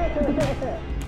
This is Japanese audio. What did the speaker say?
ー